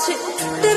去